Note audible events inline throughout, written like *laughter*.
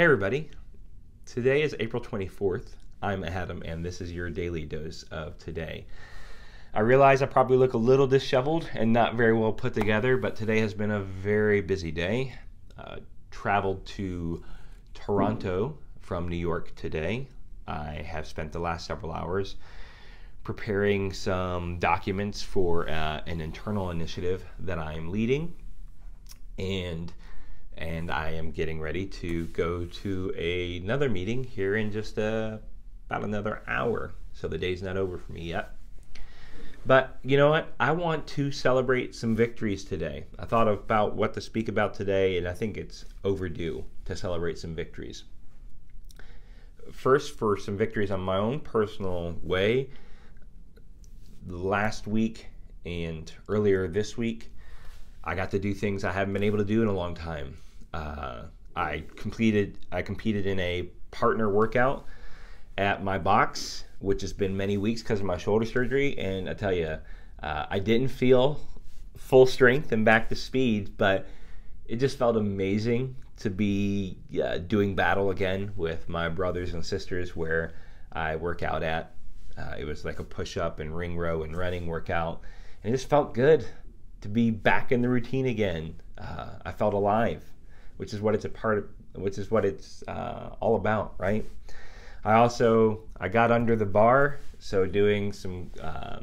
Hey, everybody. Today is April 24th. I'm Adam, and this is your daily dose of today. I realize I probably look a little disheveled and not very well put together, but today has been a very busy day. Uh, traveled to Toronto from New York today. I have spent the last several hours preparing some documents for uh, an internal initiative that I'm leading, and and I am getting ready to go to a, another meeting here in just uh, about another hour. So the day's not over for me yet. But you know what? I want to celebrate some victories today. I thought about what to speak about today, and I think it's overdue to celebrate some victories. First, for some victories on my own personal way, last week and earlier this week, I got to do things I haven't been able to do in a long time. Uh, I completed I competed in a partner workout at my box, which has been many weeks because of my shoulder surgery, and I tell you, uh, I didn't feel full strength and back to speed, but it just felt amazing to be uh, doing battle again with my brothers and sisters where I work out at. Uh, it was like a push up and ring row and running workout, and it just felt good to be back in the routine again. Uh, I felt alive which is what it's a part of, which is what it's uh, all about, right? I also I got under the bar, so doing some uh,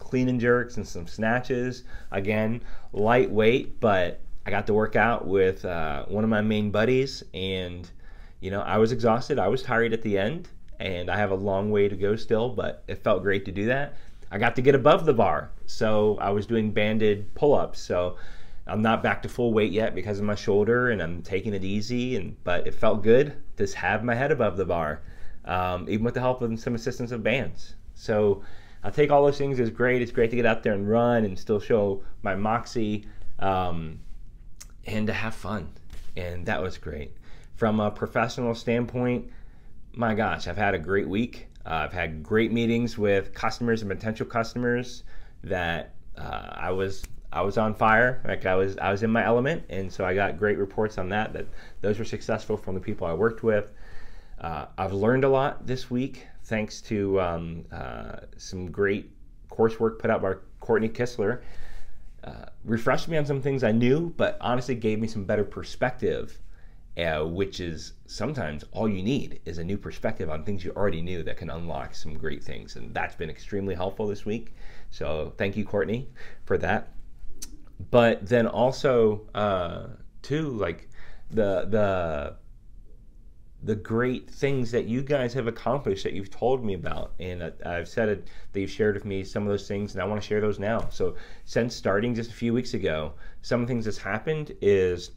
clean and jerks and some snatches. Again, lightweight, but I got to work out with uh, one of my main buddies, and you know I was exhausted. I was tired at the end, and I have a long way to go still, but it felt great to do that. I got to get above the bar, so I was doing banded pull-ups. So I'm not back to full weight yet because of my shoulder, and I'm taking it easy. And but it felt good to have my head above the bar, um, even with the help of some assistance of bands. So I take all those things as great. It's great to get out there and run and still show my moxie, um, and to have fun. And that was great. From a professional standpoint, my gosh, I've had a great week. Uh, I've had great meetings with customers and potential customers that uh, I was I was on fire. Like I was, I was in my element, and so I got great reports on that. That those were successful from the people I worked with. Uh, I've learned a lot this week thanks to um, uh, some great coursework put out by Courtney Kistler. Uh, refreshed me on some things I knew, but honestly gave me some better perspective, uh, which is sometimes all you need is a new perspective on things you already knew that can unlock some great things. And that's been extremely helpful this week. So thank you, Courtney, for that but then also uh, too like the the the great things that you guys have accomplished that you've told me about and i've said it that you've shared with me some of those things and i want to share those now so since starting just a few weeks ago some of the things that's happened is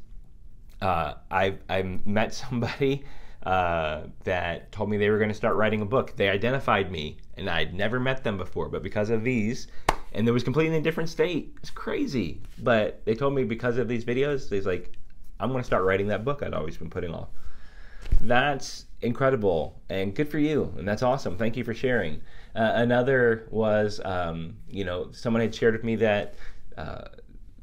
uh, I, I met somebody uh, that told me they were going to start writing a book they identified me and i'd never met them before but because of these and it was completely in a different state. It's crazy. But they told me because of these videos, they's like, I'm gonna start writing that book I'd always been putting off. That's incredible and good for you, and that's awesome. Thank you for sharing. Uh, another was, um, you know, someone had shared with me that. Uh,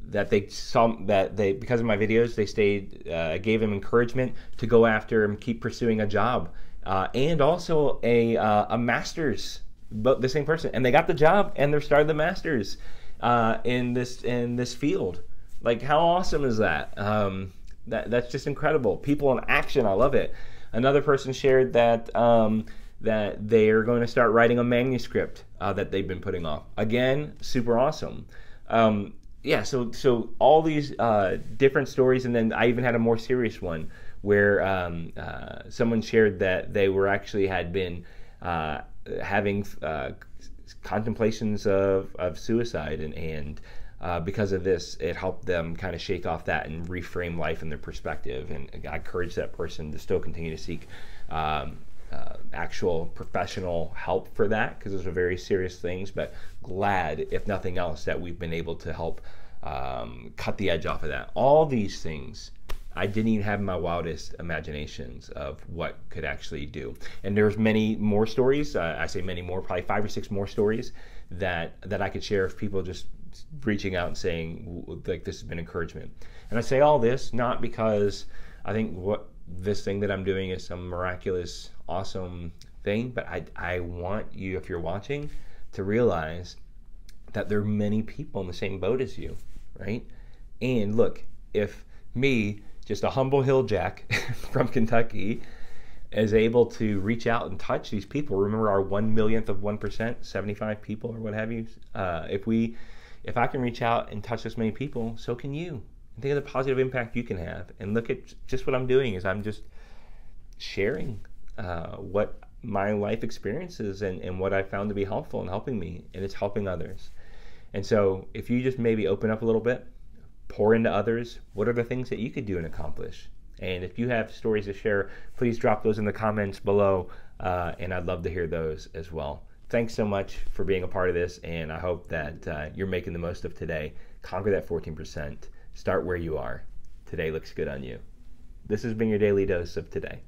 that they saw that they because of my videos they stayed uh, gave them encouragement to go after and keep pursuing a job uh, and also a uh, a master's but the same person, and they got the job, and they're starting the masters uh, in this in this field. Like, how awesome is that? Um, that that's just incredible. People in action, I love it. Another person shared that um, that they are going to start writing a manuscript uh, that they've been putting off. Again, super awesome. Um, yeah, so so all these uh, different stories, and then I even had a more serious one where um, uh, someone shared that they were actually had been uh, having uh, contemplations of, of suicide and, and uh, because of this, it helped them kind of shake off that and reframe life in their perspective. And I encourage that person to still continue to seek um, uh, actual professional help for that because those are very serious things. But glad, if nothing else, that we've been able to help um, cut the edge off of that. All these things I didn't even have my wildest imaginations of what could actually do. And there's many more stories. Uh, I say many more, probably five or six more stories that that I could share if people just reaching out and saying like this has been encouragement. And I say all this not because I think what this thing that I'm doing is some miraculous, awesome thing, but I, I want you, if you're watching, to realize that there are many people in the same boat as you, right? And look, if me, just a humble hill jack *laughs* from Kentucky, is able to reach out and touch these people, remember our one millionth of one percent, seventy-five people or what have you. Uh, if we, if I can reach out and touch this many people, so can you. And think of the positive impact you can have. And look at just what I'm doing is I'm just sharing uh, what my life experiences and, and what I found to be helpful and helping me, and it's helping others. And so, if you just maybe open up a little bit, pour into others, what are the things that you could do and accomplish? And if you have stories to share, please drop those in the comments below, uh, and I'd love to hear those as well. Thanks so much for being a part of this, and I hope that uh, you're making the most of today. Conquer that 14%. Start where you are. Today looks good on you. This has been your daily dose of today.